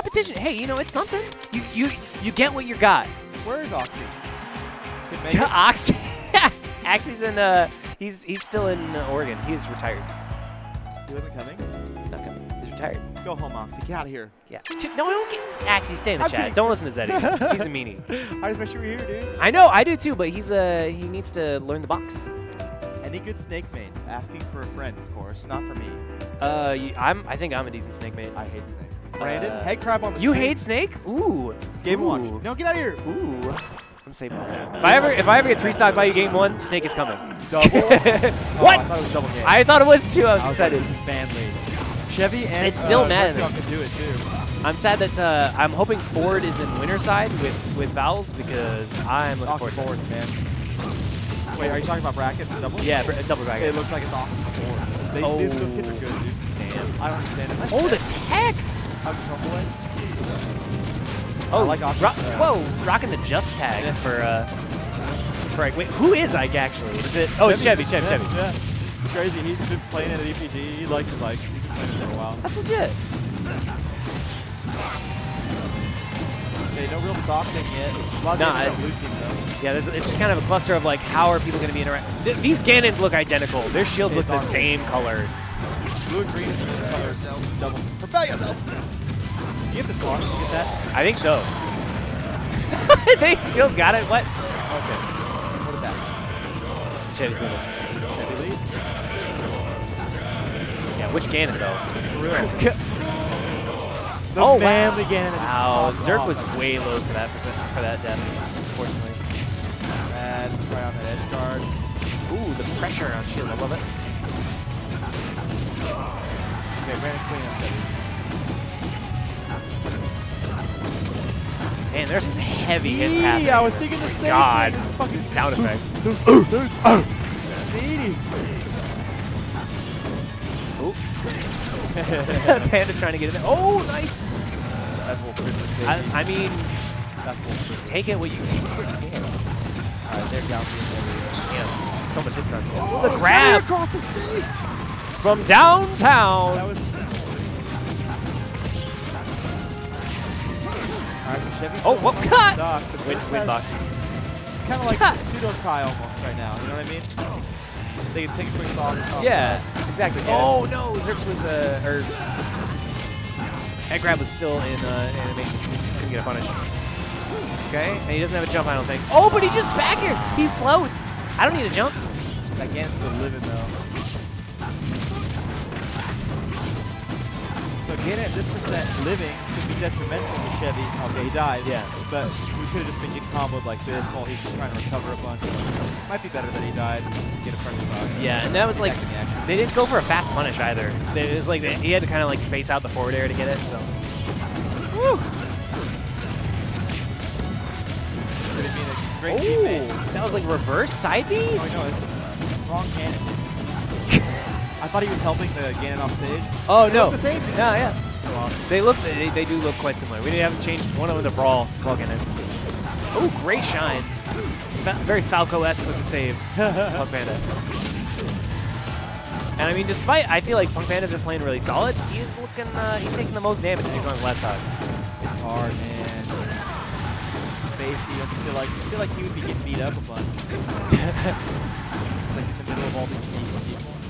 competition. Hey, you know it's something. You you you get what you got. Where is Oxy? Did make it? Ox, Axie's in. Uh, he's he's still in uh, Oregon. He's retired. He wasn't coming. He's not coming. He's retired. Go home, Oxy. Get out of here. Yeah. No, don't get Axie. Stay in the I'm chat. Don't listen to Zeddy. He's a meanie. I just wish you were here, dude. I know. I do too. But he's uh he needs to learn the box. Any good snake mates? Asking for a friend, of course. Not for me. Uh, I'm. I think I'm a decent snake mate. I hate snake. Brandon, Uh, head crab on the You street. hate Snake? Ooh. It's game Ooh. one. No, get out of here. Ooh. I'm safe. If I ever if I ever get three stock by you game one, Snake is coming. Double. what? Oh, I thought it was double game. I thought it was too. I was I was like, excited. this is band lead. Chevy and It's still uh, mad at Rexon me. can do it too. I'm sad that uh, I'm hoping Ford is in winner side with with vowels because I'm looking Off forward to forwards, man. Wait, are you talking about bracket double? Yeah, br- double bracket. It looks like it's off forwards. They, Oh. those kids are good, dude. Damn. I don't understand it. Nice Oh, the tech! How does homeboy? Oh, like rock, whoa, rocking the just tag for uh for Ike. Wait, who is Ike actually? Is it? Oh, it's Chevy, Chevy, yeah, Chevy. Yeah. It's crazy. He's been playing at EPD. He likes his like. He's been playing it for a while. That's legit. Okay, no real stock thing yet. A lot of Nah, it's- blue team though. Yeah, there's, it's just kind of a cluster of like how are people going to be interacting. Th- these Ganons look identical. Their shields look It's the same color. Blue and green is the colors. Double. Propel yourself. You have the. You get that? I think so. they still got it. What? Okay. What is that? Heavy lead. Yeah, which Ganon though? The oh wow! Ganon. Wow, Pops Zerk was way low for that percent for that death. Unfortunately. Bad. Right on that edge guard. Ooh, the pressure on shield. I love it. Okay, Brandon clean up Man, there's some heavy hits happening. I was thinking the My same God, thing. This is fucking- these sound effects. Speedy. Panda trying to get in there. Oh, nice. That's Wolf Christmas, baby. I, I mean, That's Wolf Christmas. take it what you take what you can. Alright, they're down Damn, so much hits on. Oh, the the grab across the stage. from downtown. That was. Alright, so Chevy. Oh, what cut? Win, win boxes. It's kind of like pseudo tie almost right now. You know what I mean? They can take a quick off Yeah, exactly. Yeah. Oh no, Zerx was uh, or head crab was still in uh, animation. Couldn't get a punish. Okay, and he doesn't have a jump, I don't think. Oh, but he just back airs. He floats. I don't need a jump. That Gan's still living though. So Gan at this percent living detrimental to Chevy. Okay, he died. Yeah. But we could have just been getting comboed like this while he's just trying to recover a bunch. Might be better that he died. Get a friendly dog. Yeah, and that was like the they didn't go for a fast punish either. It was like they, he had to kind of like space out the forward air to get it. So Woo! Could have been a great teammate. that was like reverse side B. Oh, no, it's wrong cannon. I thought he was helping the Ganon off stage. Oh They no. the same. Yeah, yeah. They look they, they do look quite similar. We haven't changed one of them to brawl plug in it. Oh, great shine. Fa very Falco-esque with the save. Punk Panda. And I mean, despite I feel like Punk Panda's been playing really solid, he is looking uh, he's taking the most damage he's on his last stock. It's hard, man. Spacey, I feel like I feel like he would be getting beat up a bunch. it's like in the middle of all these people.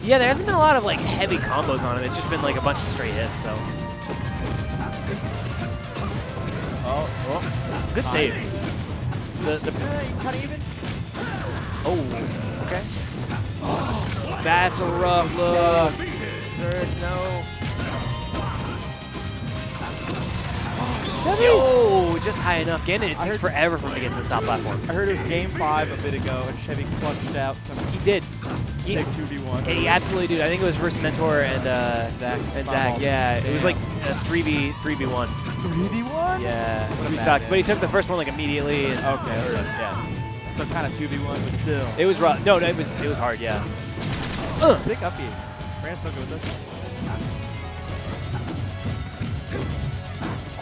Yeah, there hasn't been a lot of like heavy combos on him. It's just been like a bunch of straight hits. So Oh, oh. good save. The the you cut even? oh okay. That's a rough look. No. Yo, just high enough. Getting it, it takes forever for him to get to the top platform. I heard it was game five a bit ago, and Chevy clutched out some He did. He, sick 2v1. he absolutely did. I think it was versus Mentor and uh, Zach. and Zach. Yeah, it was like a three v three v one. 3v1? Yeah, three stocks. But he took the first one like immediately. And Okay, yeah. So kind of 2v1, but still. It was rough. No, no, it was it was hard. Yeah. Uh. Sick up here. Brand's so good with this.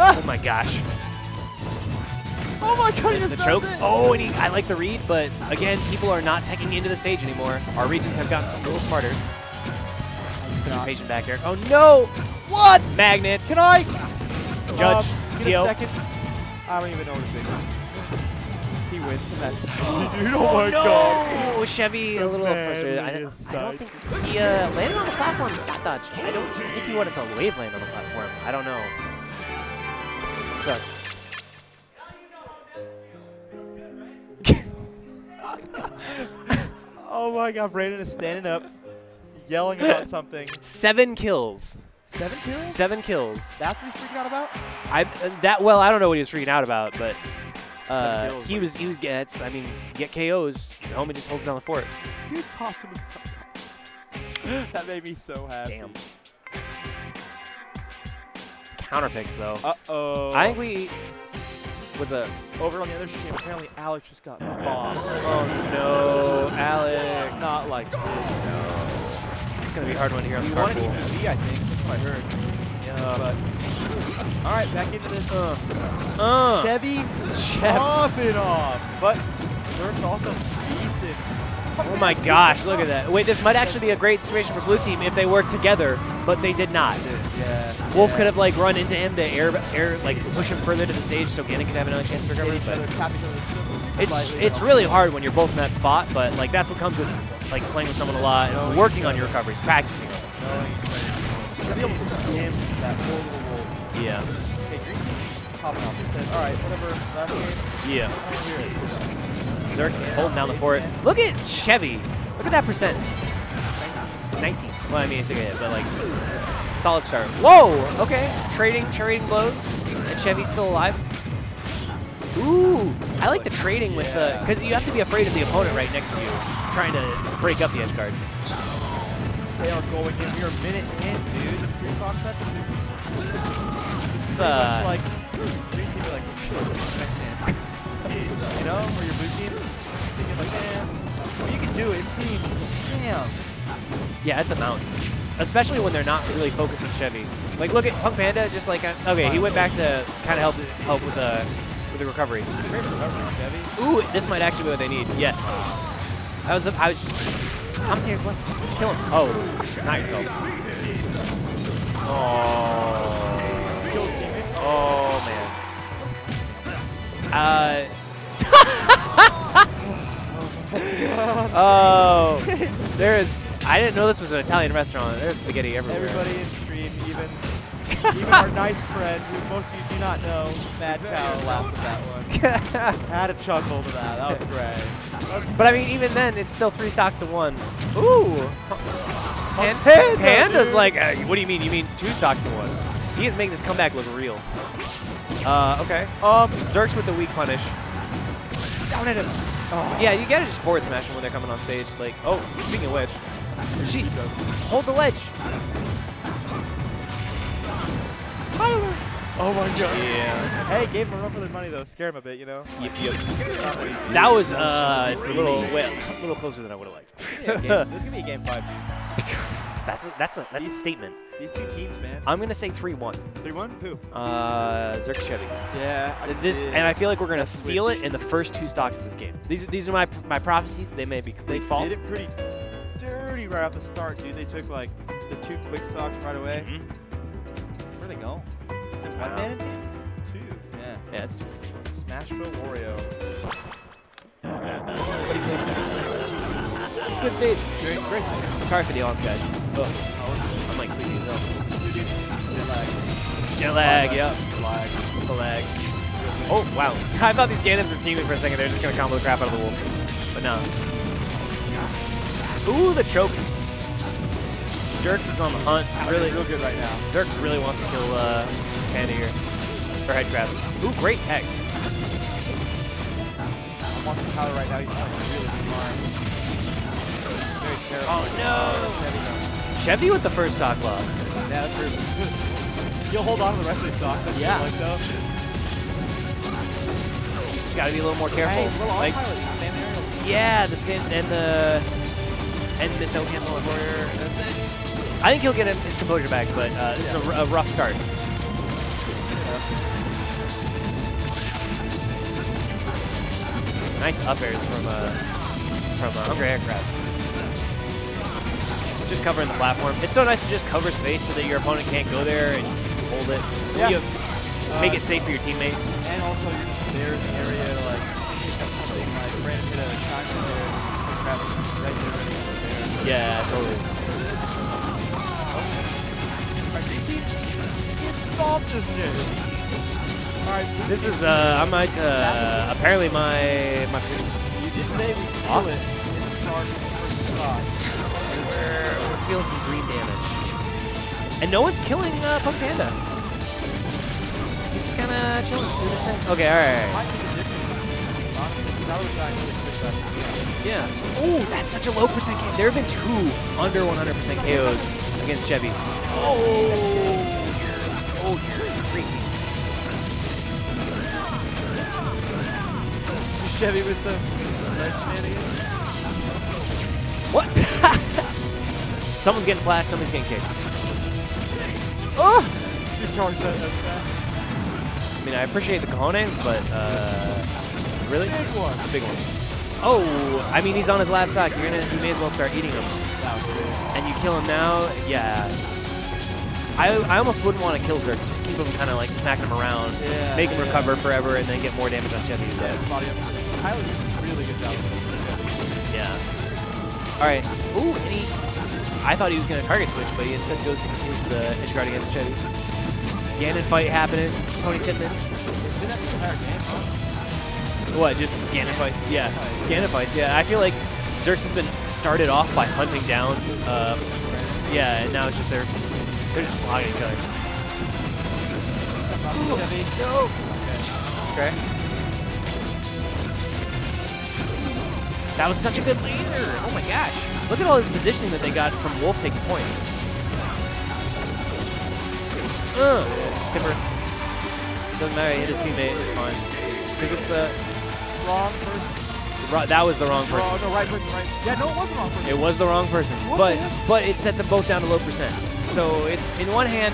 Oh my gosh. Oh my god, he the just chokes. it! Oh, and he, I like the read, but again, people are not taking into the stage anymore. Our regions have gotten a little smarter. Such a patient back air. Oh no! What? Magnets. Can I? Judge, Um, get second. I don't even know what to think. He wins and that's dude. Oh, my no! god. Chevy a little man frustrated. I, don't- I don't psyched. think he uh, landed on the platform and spot dodged. I don't think he wanted to wave land on the platform. I don't know. It sucks. Oh my god, Brandon is standing up, yelling about something. Seven kills. Seven kills? Seven kills. That's what he's freaking out about? I uh, that well, I don't know what he was freaking out about, but uh, kills, he like- was he was gets. I mean, get KOs. Homie just holds down the fort. He was talking about That made me so happy. Damn. Counter picks though. Uh-oh. I think we was a Over on the other stream, apparently Alex just got bombed. oh no, Alex. Not like this, no. It's gonna be a hard one here on We the carpool. B, I think. That's what I heard. Yeah. But, all right, back into this. Uh, uh, Chevy Chev- popping off. But Zerk's also beasted. Oh my gosh, look at that. Wait, this might actually be a great situation for blue team if they work together, but they did not. Yeah. Wolf yeah. could have like run into him to air, air like push him further to the stage so Ganon could have another chance to recover. But other, tap each other it's it's really hard when you're both in that spot. But like that's what comes with like playing with someone a lot, and working on your recoveries, practicing them. Yeah, yeah. Zerx is holding down the fort. Look at Chevy. Look at that percent. 19. Well, I mean, it took a hit, but like, solid start. Whoa! Okay. Trading, trading blows. And Chevy's still alive. Ooh! I like the trading with the. Yeah. Because you have to be afraid of the opponent right next to you, trying to break up the edge guard. They are going in. Are a minute in, dude. This three stock set is It's, uh, like green team. Like, next hand. You know, or your blue team. Thinking like, man, what you can do is team. Damn. yeah, it's a mountain. Especially when they're not really focused on Chevy. Like, look at Punk Panda, just like, uh, okay, he went back to kind of help help with the with the recovery. Great recovery, Chevy. Ooh, this might actually be what they need. Yes. I was the, I was just commentators bless kill him. Oh, not yourself. Oh. Oh man. Uh Oh, there's. I didn't know this was an Italian restaurant. There's spaghetti everywhere. Everybody in stream, even even our nice friend, who most of you do not know, Mad Cow, laughed at that one. Had a chuckle to that. That was great. but I mean, even then, it's still three stocks to one. Ooh. Pan- Panda, Panda's dude. like, uh, what do you mean? You mean two stocks to one? He is making this comeback look real. Uh, okay. Um, Zerks with the weak punish. down at him. Oh, Yeah, you gotta just forward smash them when they're coming on stage. Like, oh, speaking of which, she hold the ledge. Tyler. Oh my god. Yeah. Hey, gave him a run for their money though. Scare him a bit, you know. Yep, yep. Not what he's- That was uh, a little, well, a little closer than I would have liked. Yeah. This is gonna be a game five, dude. that's a, that's a that's a statement. These two teams, man. I'm gonna say three one. Three one. Who? Uh, Zerk Chevy. Yeah. I This see and I feel like we're gonna That feel switch. it in the first two stocks of this game. These these are my my prophecies. They may be They complete false. did it pretty dirty right off the start, dude. They took like the two quick stocks right away. Mhm. Where go? Is it one Wow. man in? Two. Yeah. Yeah, it's Smashville Wario. it's a good stage. Great, great. Sorry for the odds, guys. Ugh, I'm like sleepy as hell. Jet lag. Jet lag, yep. Lag. The lag. Oh, wow. I thought these Ganons were teaming for a second. They're just going to combo the crap out of the wolf. But no. Ooh, the chokes. Zerx is on the hunt. Really, real good right now. Zerx really wants to kill uh, Panda here. Or head crab. Ooh, great tech. I'm watching Tyler right now. He's playing really smart. Very terrible. Oh, no. Chevy with the first stock loss. Yeah, that's true. You'll hold on to the rest of these stocks. Feel Yeah. Like, though. Just got to be a little more careful. Hey, he's a little Like, yeah, the stand and the and the missile cancel warrior. That's it. I think he'll get his composure back, but uh, this is a, r- a rough start. Nice up airs from uh, from uh, Hungry Headcrab. Just covering the platform. It's so nice to just cover space so that your opponent can't go there and hold it. Yeah. You- make Uh, it safe for your teammate. And also, you're just there in the area, like, you just have something like Brandon hit a shot right there, right there, for there. Yeah, totally. Stomped this dish. Alright, This is uh, I might uh, apparently my my predictions. You did say we could it in the start of the first spot. It's true. We're, we're feeling some green damage, and no one's killing uh, Punk Panda. He's just kind of chilling, doing his thing. Okay, all right. Might be the difference. Honestly, because I was trying to switch back to the Yeah. Oh, that's such a low percent KO. There have been two under 100% KOs against Chevy. Oh, Chevy with some shenanigans. What? someone's getting flashed, someone's getting kicked. Oh! You charged that as fast. I mean, I appreciate the cojones, but uh, really? Big one. A big one. Oh, I mean, he's on his last stock. You're gonna, you may as well start eating him. That was good. And you kill him now, yeah. I, I almost wouldn't want to kill Zerx. Just keep him kind of like smacking him around, Yeah, make him yeah. recover forever, and then get more damage on Chevy. Yeah, Yeah. body up. Tyler did a really good job. yeah. All right. Ooh, and he. I thought he was gonna target switch, but he instead goes to continue the edge guard against Chevy. Ganon fight happening. Tony Titman. it. Did that the entire game, huh? What? Just Ganon fight? Yeah, Ganon fights. Yeah, I feel like Zerx has been started off by hunting down. Uh, yeah, and now it's just they're they're just slogging each other. Chevy. No. Okay. Okay. That was such a good laser. Oh my gosh. Look at all this positioning that they got from Wolf taking point. Uh, Tipper. Doesn't matter. He hit his teammate. It's fine. Because it's uh, Wrong person. that was the wrong person. Wrong, no, right person, right. Yeah, no, it was the wrong person. It was the wrong person, What but but it set them both down to low percent. So it's in one hand,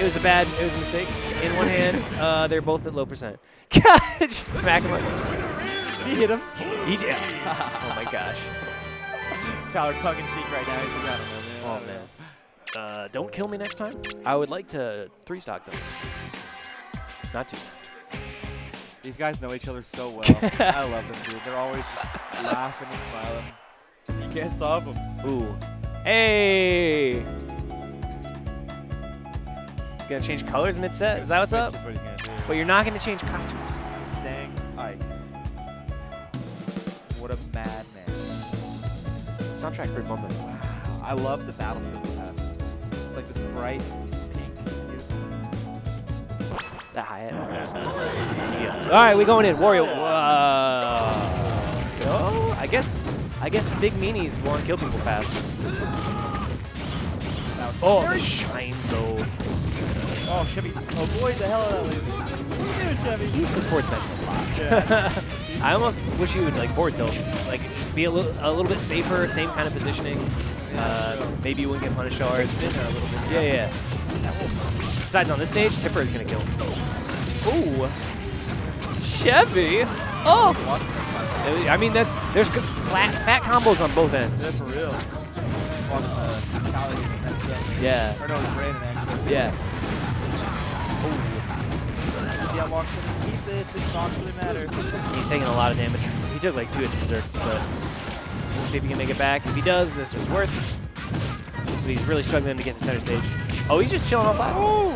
it was a bad, it was a mistake. In one hand, uh, they're both at low percent. Just smack him. He hit him. He, yeah. oh my gosh. Tyler tongue in cheek right now. He's like, I don't know, man. Oh don't man. know. Uh, don't kill me next time. I would like to three stock them. Not two. These guys know each other so well. I love them, dude. They're always just laughing and smiling. You can't stop them. Ooh. Hey. Gonna change colors mid set? Is that what's up? What he's do. But you're not gonna change costumes. What a madman. Soundtrack's pretty bumping. Wow. I love the battlefield they have. It's, it's, it's like this bright pink. It's beautiful. That high end. Yeah. All right, we going in. Wario. Uh, Whoa. Yo, I guess, I guess the big meanies want to kill people fast. Oh, scary. the shines though. Oh, Chevy, avoid the hell out of that laser. What are you doing, Chevy? He's been forward smashing a lot. Yeah. I almost wish he would like forward tilt, like be a little, a little bit safer, same kind of positioning. Uh, maybe you wouldn't get punish shards. a little bit. Yeah, yeah. Besides, on this stage, Tipper is gonna kill him. Ooh, Chevy. Oh, watch this side. I mean that's there's flat fat combos on both Yeah, ends. for real. Watch the Tyler getting messed up. Yeah, Or no, it's Brandon actually. yeah. See how long can he keep this, it's not really matter. He's taking a lot of damage. He took like two hits berserks, but we'll see if he can make it back. If he does, this was worth it. But he's really struggling to get to center stage. Oh, he's just chilling on flats. Oh,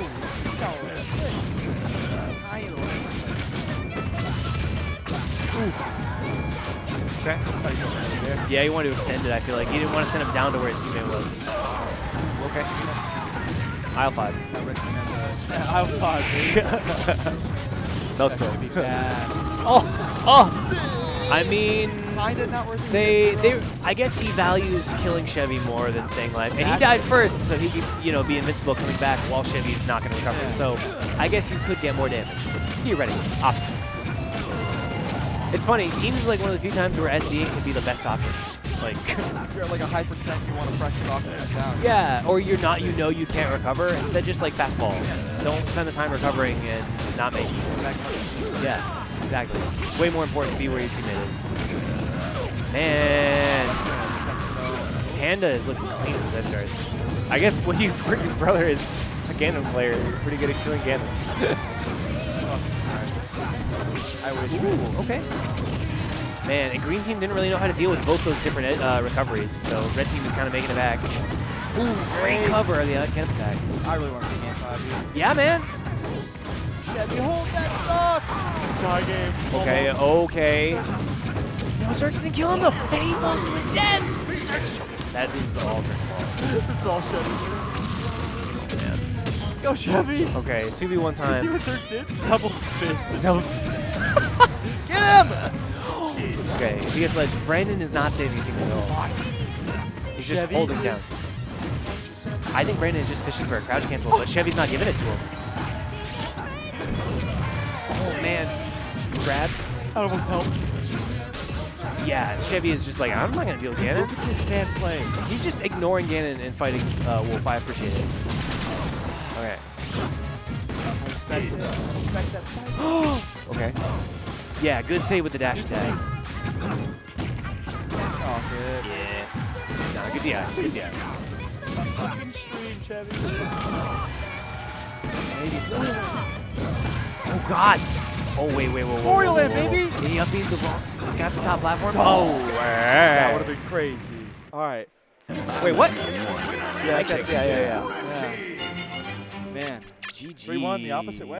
Okay. Yeah, he wanted to extend it, I feel like. He didn't want to send him down to where his teammate was. Okay. Aisle 5. Aisle 5, That's it's going. oh, oh. I mean, they they. I guess he values killing Chevy more than staying life. And he died first, so he could you know be invincible coming back while Chevy's not going to recover. So I guess you could get more damage theoretically, optically. It's funny. Teams is like one of the few times where SD can be the best option. Like, If you're at like a high percent, you want to pressure off and down. yeah, or you're not, you know, you can't recover. Instead, just like fast fall. Don't spend the time recovering and not make. Back. Yeah, exactly. It's way more important to be where your teammate is. Man, Panda is looking clean with edge guards. I guess when you your brother is a Ganon player, you're pretty good at killing Ganon. Oh, Ooh, okay. Man, and green team didn't really know how to deal with both those different uh, recoveries, so red team is kind of making it back. Ooh, great cover of the camp attack. I really want to see game five. Yeah, man. Chevy, hold that stock! Tie game. Okay, Almost. okay. No, Zerx didn't kill him though, and he falls to his death. Zerx. That this is all Zerx's fault. this is all Chevy's. Man. Let's go, Chevy! Okay, two v one You see time. what Zerx did? Double fist. Double- Get him! Okay, if he gets ledge, Brandon is not saving his team at all. He's just Chevy holding down. I think Brandon is just fishing for a crouch cancel, but Chevy's not giving it to him. Oh man, grabs. That almost helped. Yeah, Chevy is just like, I'm not gonna deal with Ganon. Look at this man play. He's just ignoring Ganon and fighting uh, Wolf. I appreciate it. Okay. Respect it. Respect that. Okay. Yeah, good save with the dash attack. Oh, that's it. Yeah. Nah, good DI. Good DI. Fucking stream, Chevy. Oh God. Oh wait, wait, wait, wait. Memorial Land, baby. Did he up beat the wrong? Got the top platform. Oh. Oh. That would have been crazy. All right. Wait, what? Yeah, I yeah, yeah, yeah. yeah. Man. GG. 3-1 the opposite way.